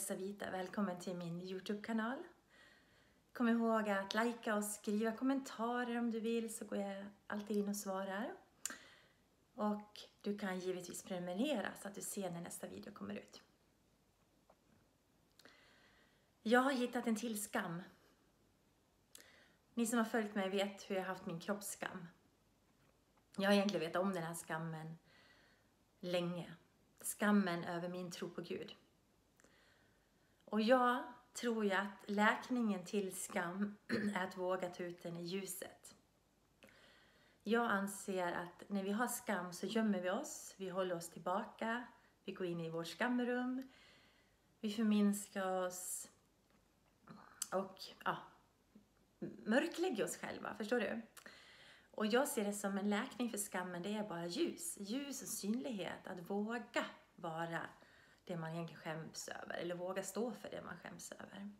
Savita. Välkommen till min Youtube-kanal. Kom ihåg att likea och skriva kommentarer om du vill så går jag alltid in och svarar. Och du kan givetvis prenumerera så att du ser när nästa video kommer ut. Jag har hittat en till skam. Ni som har följt mig vet hur jag har haft min kroppsskam. Jag har egentligen vetat om den här skammen länge. Skammen över min tro på Gud. Och jag tror ju att läkningen till skam är att våga ta ut den i ljuset. Jag anser att när vi har skam så gömmer vi oss, vi håller oss tillbaka, vi går in i vårt skamrum, vi förminskar oss och ja, mörklägger oss själva, förstår du? Och jag ser det som en läkning för skammen, det är bara ljus. Ljus och synlighet, att våga vara det man egentligen skäms över, eller våga stå för det man skäms över.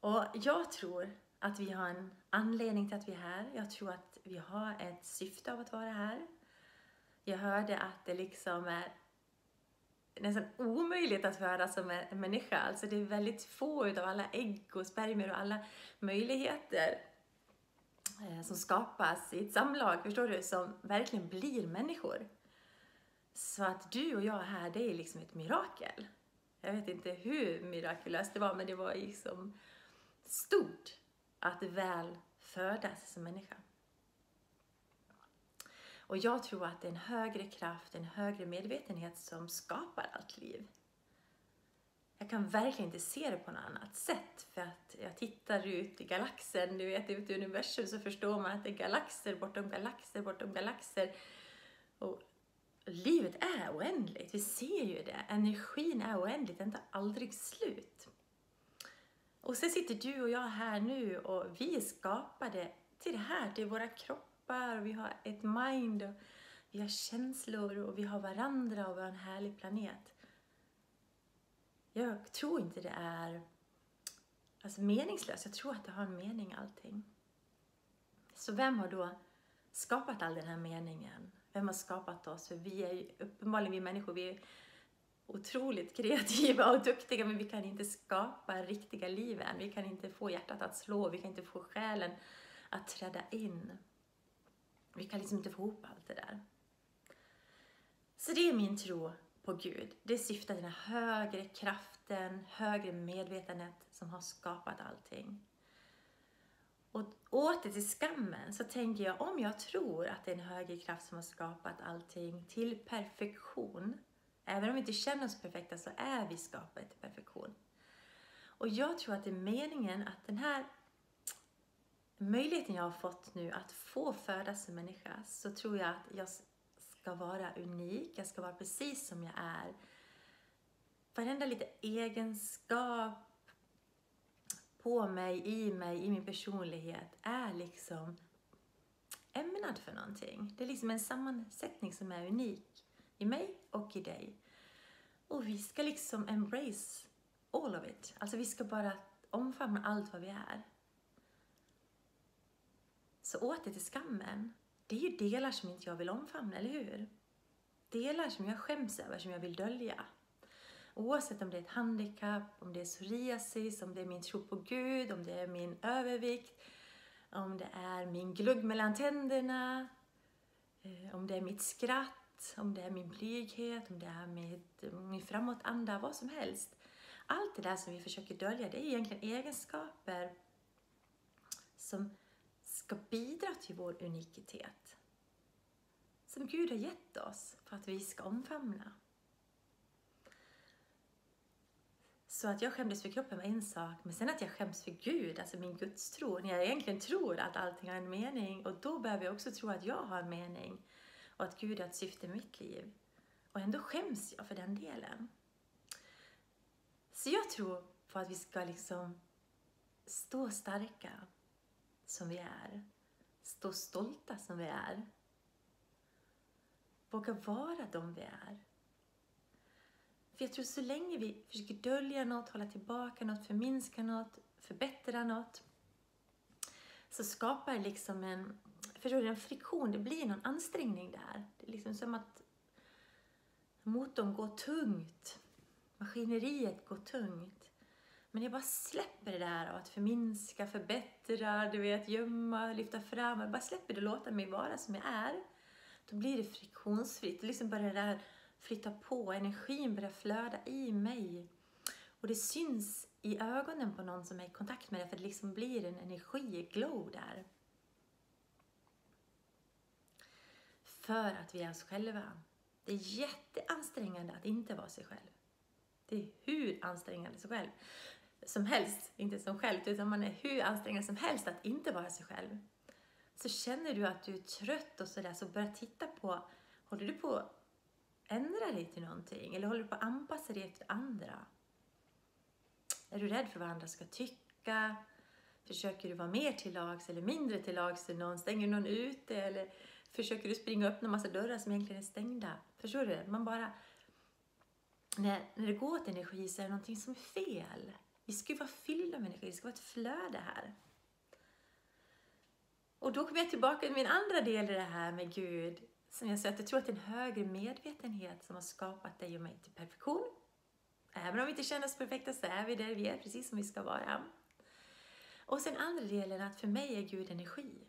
Och jag tror att vi har en anledning till att vi är här. Jag tror att vi har ett syfte av att vara här. Jag hörde att det liksom är nästan omöjligt att födas som en människa. Alltså det är väldigt få utav alla ägg och spermier och alla möjligheter eh, som skapas i ett samlag, förstår du, som verkligen blir människor. Så att du och jag är här, det är liksom ett mirakel. Jag vet inte hur mirakulöst det var, men det var liksom stort att väl födas som människa. Och jag tror att det är en högre kraft, en högre medvetenhet som skapar allt liv. Jag kan verkligen inte se det på något annat sätt för att jag tittar ut i galaxen, du vet ut i universum så förstår man att det är galaxer bortom galaxer bortom galaxer. Är oändligt, vi ser ju det. Energin är oändlig, den tar aldrig slut. Och sen sitter du och jag här nu och vi är skapade till det här, till våra kroppar, och vi har ett mind, och vi har känslor och vi har varandra och vi har en härlig planet. Jag tror inte det är alltså, meningslöst, jag tror att det har en mening allting. Så vem har då skapat all den här meningen? Vem har skapat oss? För vi är ju, uppenbarligen vi människor, vi är otroligt kreativa och duktiga men vi kan inte skapa riktiga liv än. Vi kan inte få hjärtat att slå, vi kan inte få själen att träda in. Vi kan liksom inte få ihop allt det där. Så det är min tro på Gud. Det syftar till den högre kraften, högre medvetandet som har skapat allting. Och åter till skammen så tänker jag, om jag tror att det är en högre kraft som har skapat allting till perfektion, även om vi inte känner oss perfekta så är vi skapade till perfektion. Och jag tror att det är meningen att den här möjligheten jag har fått nu att få födas som människa, så tror jag att jag ska vara unik, jag ska vara precis som jag är. Varenda lite egenskap, på mig, i mig, i min personlighet är liksom ämnad för någonting. Det är liksom en sammansättning som är unik i mig och i dig. Och vi ska liksom embrace all of it. Alltså vi ska bara omfamna allt vad vi är. Så åter till skammen. Det är ju delar som inte jag vill omfamna, eller hur? Delar som jag skäms över, som jag vill dölja. Oavsett om det är ett handikapp, om det är psoriasis, om det är min tro på Gud, om det är min övervikt, om det är min glugg mellan tänderna, eh, om det är mitt skratt, om det är min blyghet, om det är mitt, min framåtanda, vad som helst. Allt det där som vi försöker dölja, det är egentligen egenskaper som ska bidra till vår unikitet. Som Gud har gett oss för att vi ska omfamna. Så att jag skämdes för kroppen var en sak, men sen att jag skäms för Gud, alltså min gudstro, när jag egentligen tror att allting har en mening, och då behöver jag också tro att jag har en mening och att Gud har ett syfte med mitt liv. Och ändå skäms jag för den delen. Så jag tror på att vi ska liksom stå starka som vi är, stå stolta som vi är, våga vara de vi är. För jag tror så länge vi försöker dölja något, hålla tillbaka något, förminska något, förbättra något, så skapar det liksom en, förstår du, en friktion, det blir någon ansträngning där. Det är liksom som att motorn går tungt Maskineriet går tungt. Men jag bara släpper det där av att förminska, förbättra, du vet, gömma, lyfta fram. Jag bara släpper det och låter mig vara som jag är. Då blir det friktionsfritt. Det liksom bara det där flytta på, energin börjar flöda i mig. Och det syns i ögonen på någon som är i kontakt med det, för det liksom blir en energi, glow där. För att vi är oss själva. Det är jätteansträngande att inte vara sig själv. Det är hur ansträngande som, själv, som helst, inte som själv, utan man är hur ansträngande som helst att inte vara sig själv. Så känner du att du är trött och sådär, så börja titta på, håller du på ändra dig till någonting? Eller håller du på att anpassa dig efter andra? Är du rädd för vad andra ska tycka? Försöker du vara mer till lags eller mindre till lags till någon? Stänger någon ute? Eller försöker du springa och öppna massa dörrar som egentligen är stängda? Förstår du? Man bara... När, när det går åt energi så är det någonting som är fel. Vi ska ju vara fyllda med energi, det ska vara ett flöde här. Och då kommer jag tillbaka till min andra del i det här med Gud. Som jag sa, att jag tror att det är en högre medvetenhet som har skapat dig och mig till perfektion. Även om vi inte känner oss perfekta så är vi där vi är, precis som vi ska vara. Och sen andra delen, att för mig är Gud energi.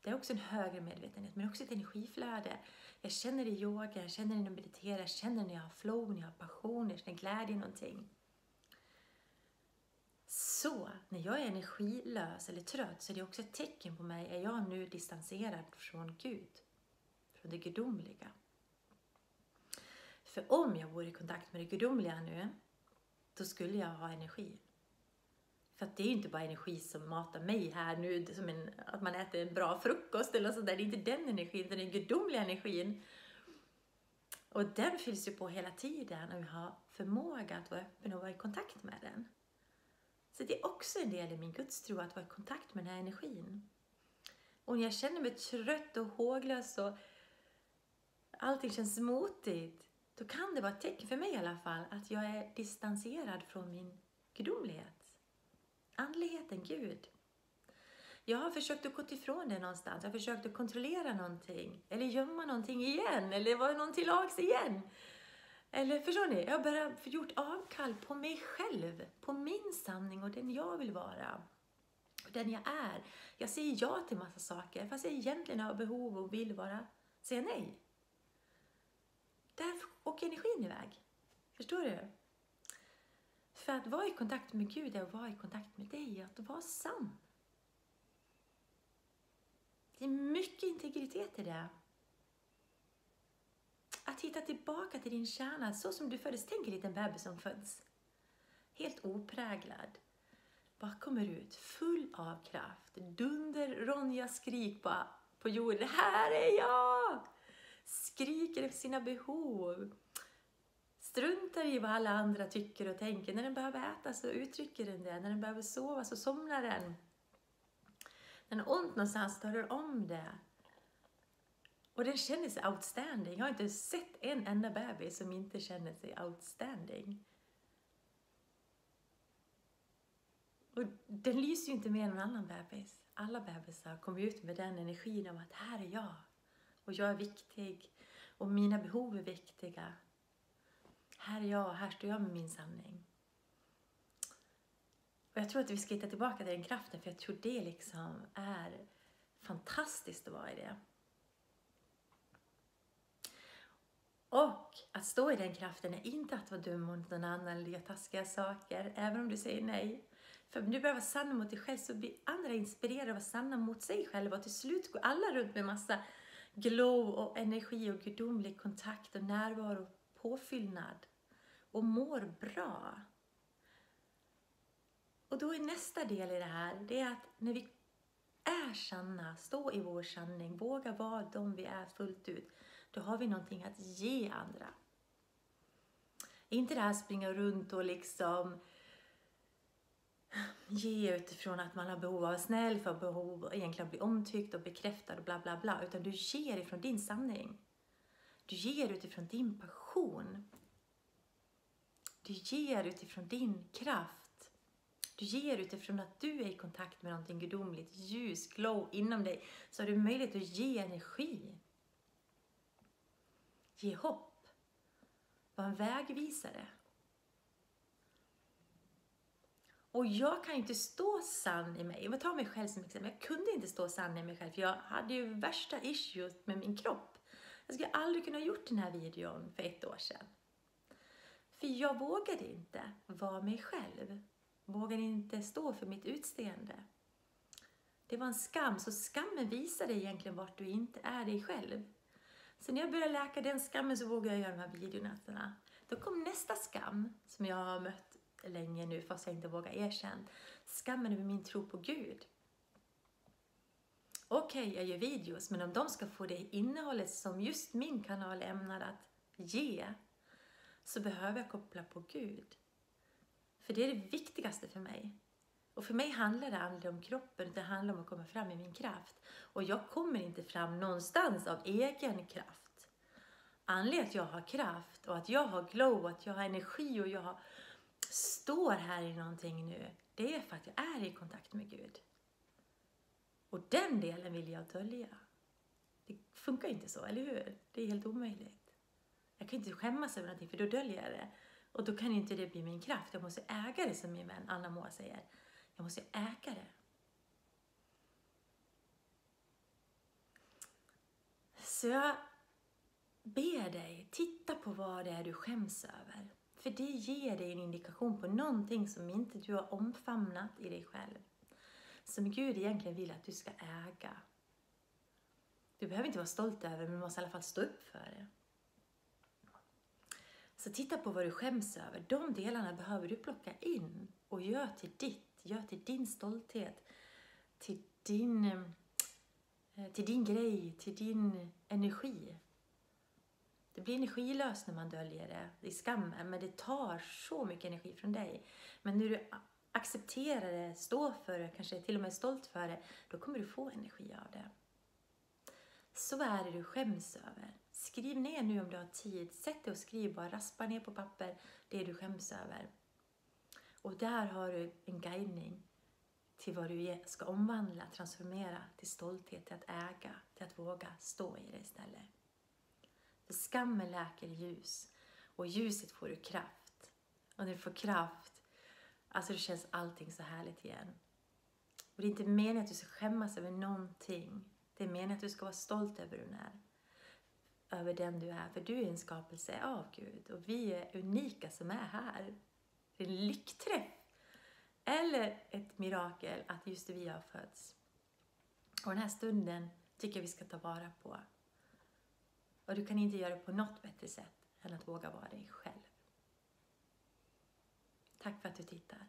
Det är också en högre medvetenhet, men också ett energiflöde. Jag känner det i yoga, jag känner det när jag mediterar, jag känner när jag har flow, när jag har passion, när jag känner glädje i någonting. Så när jag är energilös eller trött så är det också ett tecken på mig, är jag nu distanserad från Gud? Från det gudomliga? För om jag vore i kontakt med det gudomliga nu, då skulle jag ha energi. För att det är ju inte bara energi som matar mig här nu, som en, att man äter en bra frukost eller sådär. Det är inte den energin, utan den gudomliga energin. Och den fylls ju på hela tiden och vi har förmåga att vara öppen och vara i kontakt med den. Så det är också en del i min gudstro, att vara i kontakt med den här energin. Och när jag känner mig trött och håglös och allting känns motigt, då kan det vara ett tecken, för mig i alla fall, att jag är distanserad från min gudomlighet. Andligheten, Gud. Jag har försökt att gå ifrån det någonstans. Jag har försökt att kontrollera någonting. Eller gömma någonting igen. Eller vara någon till lags igen. Eller förstår ni? Jag har bara gjort avkall på mig själv. På min sanning och den jag vill vara. Och den jag är. Jag säger ja till massa saker fast jag egentligen har behov och vill vara, säga nej. Där åker energin iväg. Förstår du? För att vara i kontakt med Gud är att vara i kontakt med dig, att vara sann. Det är mycket integritet i det. Att hitta tillbaka till din kärna, så som du föddes. Tänk en liten bebis som föds. Helt opräglad. Bara kommer ut, full av kraft. Dunder Ronja skrik på, på jorden. Här är jag! Skriker efter sina behov struntar i vad alla andra tycker och tänker. När den behöver äta så uttrycker den det. När den behöver sova så somnar den. När den har ont någonstans talar den om det. Och den känner sig outstanding. Jag har inte sett en enda bebis som inte känner sig outstanding. Och den lyser ju inte mer än någon annan bebis. Alla bebisar kommer ut med den energin av att här är jag. Och jag är viktig. Och mina behov är viktiga. Här är jag, här står jag med min sanning. Och jag tror att vi ska hitta tillbaka till den kraften för jag tror det liksom är fantastiskt att vara i det. Och att stå i den kraften är inte att vara dum mot någon annan eller göra taskiga saker, även om du säger nej. För om du behöver vara sann mot dig själv så blir andra inspirerade att vara sanna mot sig själva och till slut går alla runt med massa glow och energi och gudomlig kontakt och närvaro och påfyllnad och mår bra. Och då är nästa del i det här, det är att när vi är sanna, stå i vår sanning, våga vara de vi är fullt ut, då har vi någonting att ge andra. Inte det här springa runt och liksom ge utifrån att man har behov av att vara snäll, för behov av egentligen bli omtyckt och bekräftad och bla bla bla, utan du ger ifrån din sanning. Du ger utifrån din passion. Du ger utifrån din kraft. Du ger utifrån att du är i kontakt med någonting gudomligt, ljus, glow inom dig. Så har du möjlighet att ge energi. Ge hopp. Var en vägvisare. Och jag kan ju inte stå sann i mig. Jag tar mig själv som exempel. Jag kunde inte stå sann i mig själv för jag hade ju värsta issues med min kropp. Jag skulle aldrig kunna ha gjort den här videon för ett år sedan. För jag vågade inte vara mig själv. Vågade inte stå för mitt utseende. Det var en skam, så skammen visar dig egentligen vart du inte är dig själv. Så när jag började läka den skammen så vågade jag göra de här videonätterna. Då kom nästa skam som jag har mött länge nu fast jag inte vågar erkänna. Skammen över min tro på Gud. Okej, okay, jag gör videos, men om de ska få det innehållet som just min kanal är ämnad att ge så behöver jag koppla på Gud. För det är det viktigaste för mig. Och för mig handlar det aldrig om kroppen, utan det handlar om att komma fram i min kraft. Och jag kommer inte fram någonstans av egen kraft. Anledningen till att jag har kraft och att jag har glow, att jag har energi och jag har står här i någonting nu, det är för att jag är i kontakt med Gud. Och den delen vill jag dölja. Det funkar inte så, eller hur? Det är helt omöjligt. Jag kan inte skämmas över någonting för då döljer jag det. Och då kan inte det bli min kraft. Jag måste äga det som min vän Anna Moa säger. Jag måste äga det. Så jag ber dig, titta på vad det är du skäms över. För det ger dig en indikation på någonting som inte du har omfamnat i dig själv. Som Gud egentligen vill att du ska äga. Du behöver inte vara stolt över men du måste i alla fall stå upp för det. Så titta på vad du skäms över. De delarna behöver du plocka in och gör till ditt. Gör till din stolthet, till din, eh, till din grej, till din energi. Det blir energilöst när man döljer det, i skammen, men det tar så mycket energi från dig. Men när du accepterar det, står för det, kanske till och med är stolt för det, då kommer du få energi av det. Så vad är det du skäms över? Skriv ner nu om du har tid. Sätt dig och skriv bara, raspa ner på papper det du skäms över. Och där har du en guidning till vad du ska omvandla, transformera till stolthet, till att äga, till att våga stå i det istället. För skammen läker ljus och ljuset får du kraft. Och när du får kraft, alltså det känns allting så härligt igen. Och det är inte meningen att du ska skämmas över någonting. Det är meningen att du ska vara stolt över den här. Över den du är, för du är en skapelse av Gud och vi är unika som är här. Det är en lyckträff. Eller ett mirakel att just vi har fötts. Och den här stunden tycker jag vi ska ta vara på. Och du kan inte göra det på något bättre sätt än att våga vara dig själv. Tack för att du tittar.